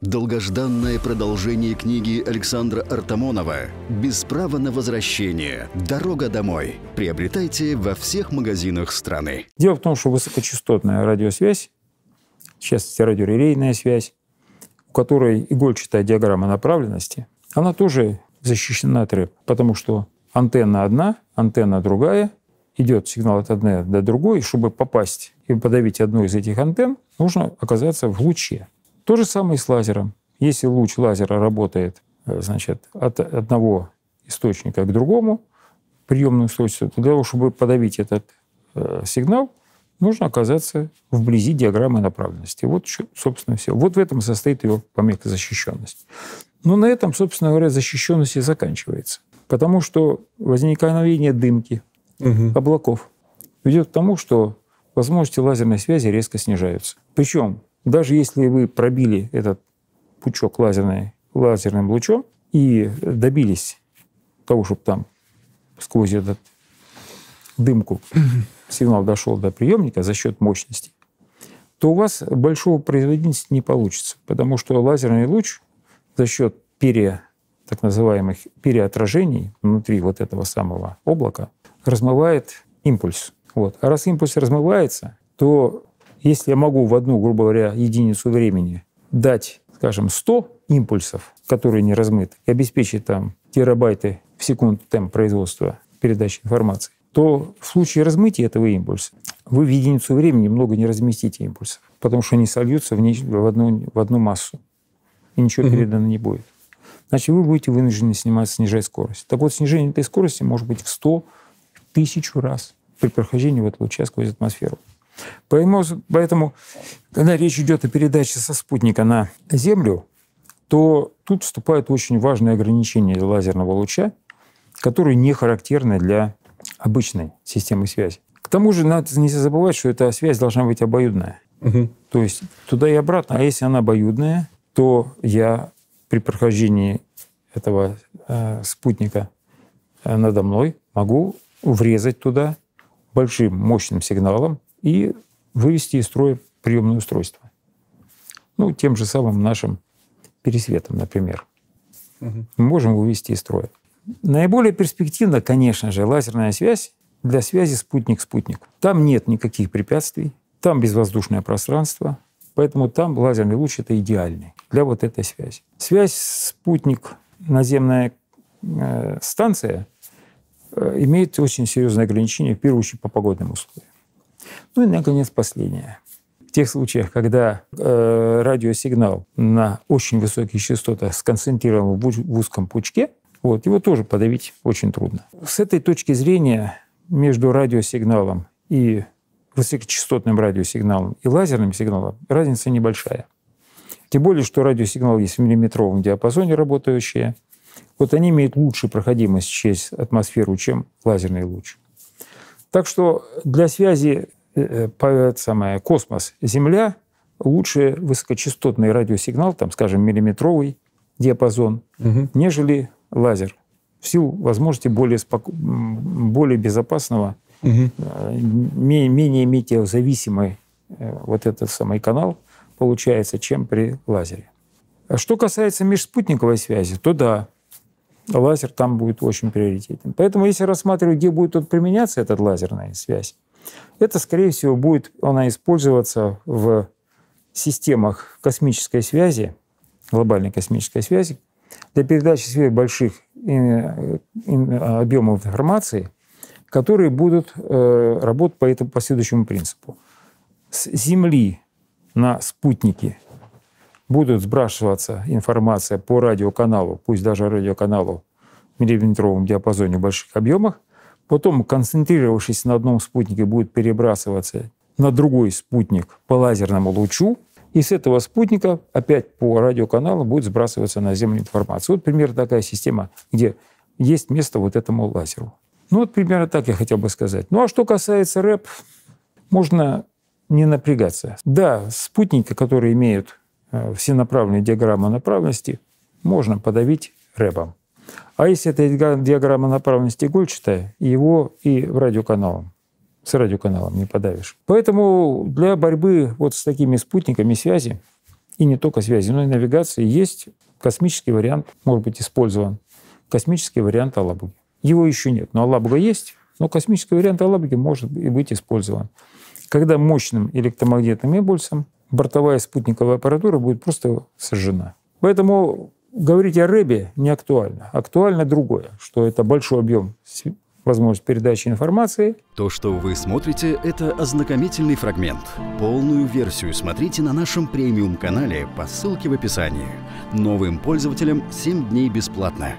Долгожданное продолжение книги Александра Артамонова «Без права на возвращение. Дорога домой». Приобретайте во всех магазинах страны. Дело в том, что высокочастотная радиосвязь, в частности радиорелейная связь, у которой игольчатая диаграмма направленности, она тоже защищена от рэп, потому что антенна одна, антенна другая, идет сигнал от одной до другой, чтобы попасть и подавить одну из этих антенн, нужно оказаться в луче. То же самое и с лазером. Если луч лазера работает э, значит, от одного источника к другому, приемное устройство, то для того, чтобы подавить этот э, сигнал, нужно оказаться вблизи диаграммы направленности. Вот, собственно, все. Вот в этом состоит ее помеха защищенность. Но на этом, собственно говоря, защищенность и заканчивается. Потому что возникновение дымки, угу. облаков ведет к тому, что возможности лазерной связи резко снижаются. Причем, даже если вы пробили этот пучок лазерной, лазерным лучом и добились того, чтобы там сквозь этот дымку сигнал дошел до приемника за счет мощности, то у вас большого производительности не получится, потому что лазерный луч за счет пере, так называемых переотражений внутри вот этого самого облака размывает импульс. Вот. А раз импульс размывается, то если я могу в одну, грубо говоря, единицу времени дать, скажем, 100 импульсов, которые не размыты, и обеспечить там терабайты в секунду темп производства передачи информации, то в случае размытия этого импульса вы в единицу времени много не разместите импульсов, потому что они сольются в, не, в, одну, в одну массу, и ничего угу. передано не будет. Значит, вы будете вынуждены снимать, снижать скорость. Так вот, снижение этой скорости может быть в 100, тысячу раз при прохождении в этого луча сквозь атмосферу. Поэтому, когда речь идет о передаче со спутника на Землю, то тут вступают очень важные ограничения лазерного луча, которые не характерны для обычной системы связи. К тому же надо не забывать, что эта связь должна быть обоюдная. Угу. То есть туда и обратно. А если она обоюдная, то я при прохождении этого э, спутника э, надо мной могу врезать туда большим мощным сигналом и вывести из строя приемное устройство. Ну, тем же самым нашим пересветом, например. Угу. Мы можем вывести из строя. Наиболее перспективна, конечно же, лазерная связь для связи спутник-спутник. Там нет никаких препятствий, там безвоздушное пространство, поэтому там лазерный луч — это идеальный для вот этой связи. Связь спутник-наземная э, станция Э, имеет очень серьезные ограничения, в первую очередь по погодным условиям. Ну и, наконец, последнее. В тех случаях, когда э, радиосигнал на очень высоких частотах сконцентрирован в, в узком пучке, вот, его тоже подавить очень трудно. С этой точки зрения между радиосигналом и высокочастотным радиосигналом и лазерным сигналом разница небольшая. Тем более, что радиосигнал есть в миллиметровом диапазоне работающие – вот они имеют лучшую проходимость через атмосферу, чем лазерный луч. Так что для связи самое, космос, Земля лучше высокочастотный радиосигнал, там, скажем, миллиметровый диапазон, угу. нежели лазер. В силу возможности более, споко... более безопасного, угу. менее метеозависимый вот этот самый канал получается, чем при лазере. А что касается межспутниковой связи, то да, лазер там будет очень приоритетен. Поэтому если рассматривать, где будет тут применяться эта лазерная связь, это, скорее всего, будет она использоваться в системах космической связи, глобальной космической связи, для передачи сверх больших э, объемов информации, которые будут э, работать по этому последующему принципу. С Земли на спутники будут сбрасываться информация по радиоканалу, пусть даже радиоканалу в миллиметровом диапазоне в больших объемах, потом, концентрировавшись на одном спутнике, будет перебрасываться на другой спутник по лазерному лучу, и с этого спутника опять по радиоканалу будет сбрасываться на Землю информация. Вот примерно такая система, где есть место вот этому лазеру. Ну вот примерно так я хотел бы сказать. Ну а что касается рэп, можно не напрягаться. Да, спутники, которые имеют Э, всенаправленной диаграммы направленности можно подавить рэпом. А если это диаграмма направленности игольчатая, его и в радиоканалом, с радиоканалом не подавишь. Поэтому для борьбы вот с такими спутниками связи и не только связи, но и навигации есть космический вариант, может быть использован. Космический вариант Алабуги. Его еще нет, но Алабуга есть, но космический вариант Алабуги может и быть использован. Когда мощным электромагнитным импульсом бортовая спутниковая аппаратура будет просто сожжена. Поэтому говорить о рэбе не актуально. Актуально другое, что это большой объем возможность передачи информации. То, что вы смотрите, это ознакомительный фрагмент. Полную версию смотрите на нашем премиум-канале по ссылке в описании. Новым пользователям 7 дней бесплатно.